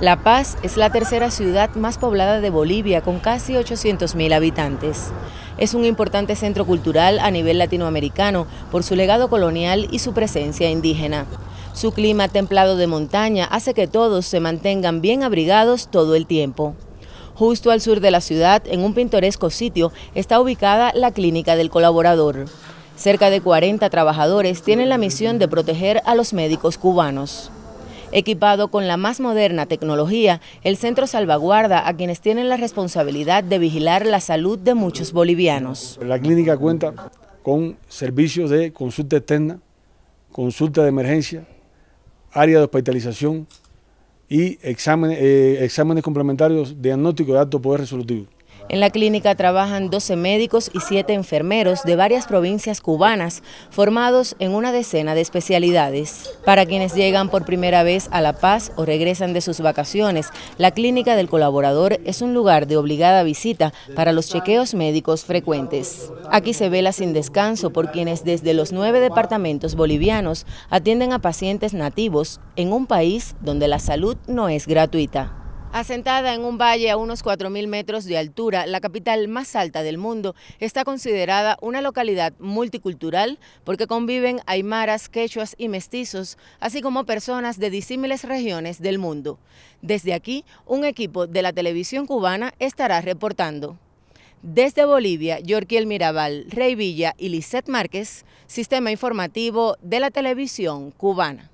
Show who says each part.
Speaker 1: La Paz es la tercera ciudad más poblada de Bolivia con casi 800.000 habitantes. Es un importante centro cultural a nivel latinoamericano por su legado colonial y su presencia indígena. Su clima templado de montaña hace que todos se mantengan bien abrigados todo el tiempo. Justo al sur de la ciudad, en un pintoresco sitio, está ubicada la Clínica del Colaborador. Cerca de 40 trabajadores tienen la misión de proteger a los médicos cubanos. Equipado con la más moderna tecnología, el centro salvaguarda a quienes tienen la responsabilidad de vigilar la salud de muchos bolivianos.
Speaker 2: La clínica cuenta con servicios de consulta externa, consulta de emergencia, área de hospitalización y exámenes, eh, exámenes complementarios diagnósticos de alto poder resolutivo.
Speaker 1: En la clínica trabajan 12 médicos y 7 enfermeros de varias provincias cubanas, formados en una decena de especialidades. Para quienes llegan por primera vez a La Paz o regresan de sus vacaciones, la clínica del colaborador es un lugar de obligada visita para los chequeos médicos frecuentes. Aquí se vela sin descanso por quienes desde los nueve departamentos bolivianos atienden a pacientes nativos en un país donde la salud no es gratuita. Asentada en un valle a unos 4.000 metros de altura, la capital más alta del mundo está considerada una localidad multicultural porque conviven aymaras, quechuas y mestizos, así como personas de disímiles regiones del mundo. Desde aquí, un equipo de la televisión cubana estará reportando. Desde Bolivia, Yorkiel Mirabal, Rey Villa y Lisette Márquez, Sistema Informativo de la Televisión Cubana.